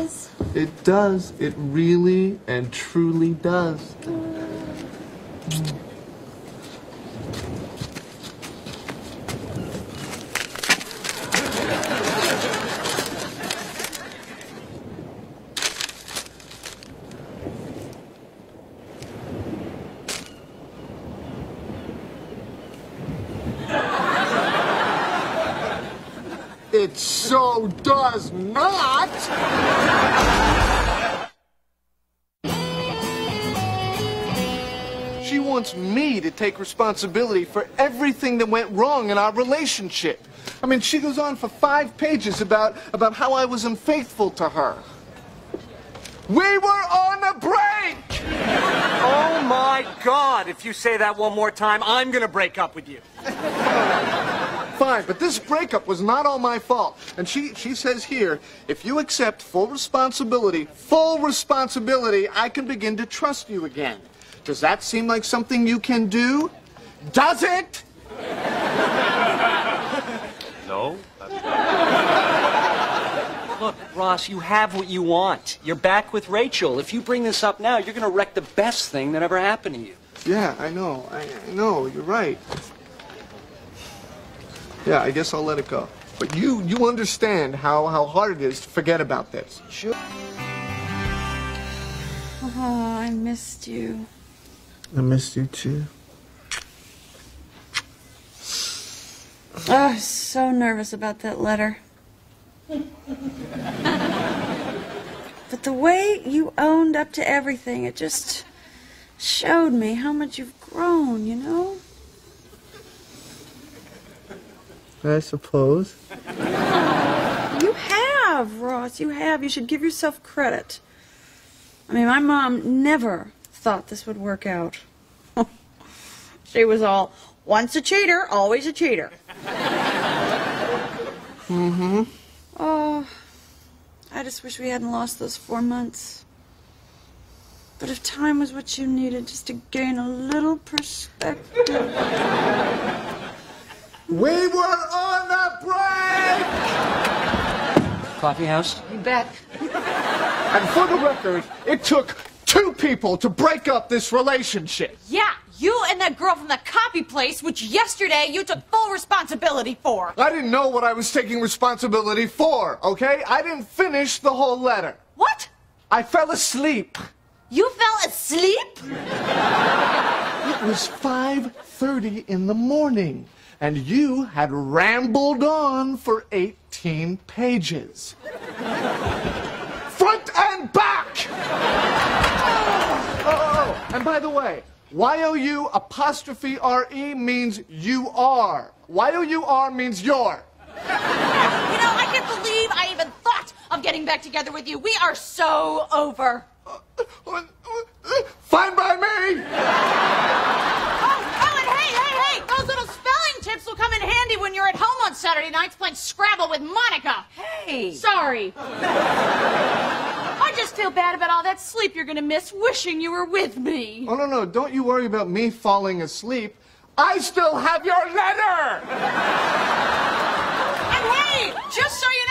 does. It does. It really and truly does. It so does not! She wants me to take responsibility for everything that went wrong in our relationship. I mean, she goes on for five pages about, about how I was unfaithful to her. We were on a break! Oh my God! If you say that one more time, I'm gonna break up with you. Fine, but this breakup was not all my fault. And she, she says here, if you accept full responsibility, full responsibility, I can begin to trust you again. Does that seem like something you can do? Does it? No. Look, Ross, you have what you want. You're back with Rachel. If you bring this up now, you're gonna wreck the best thing that ever happened to you. Yeah, I know. I, I know. You're right. Yeah, I guess I'll let it go. But you, you understand how, how hard it is to forget about this. Sure. Oh, I missed you. I missed you too. Oh, I was so nervous about that letter. but the way you owned up to everything, it just showed me how much you've grown, you know? I suppose. You have, Ross. You have. You should give yourself credit. I mean, my mom never thought this would work out. she was all, once a cheater, always a cheater. Mm-hmm. Oh, I just wish we hadn't lost those four months. But if time was what you needed just to gain a little perspective. We were on a break! Coffee house? You bet. And for the record, it took two people to break up this relationship. Yeah, you and that girl from the copy place, which yesterday you took full responsibility for. I didn't know what I was taking responsibility for, okay? I didn't finish the whole letter. What? I fell asleep. You fell asleep? It was 5:30 in the morning, and you had rambled on for 18 pages. Front and back! Oh, oh, oh, oh. and by the way, Y-O-U apostrophe R-E means you are. Y-O-U-R means you're. You know, I can't believe I even thought of getting back together with you. We are so over. Uh, uh, uh, fine by me! Oh, oh, and hey, hey, hey! Those little spelling tips will come in handy when you're at home on Saturday nights playing Scrabble with Monica. Hey. Sorry. I just feel bad about all that sleep you're gonna miss wishing you were with me. Oh, no, no, don't you worry about me falling asleep. I still have your letter! And hey, just so you know,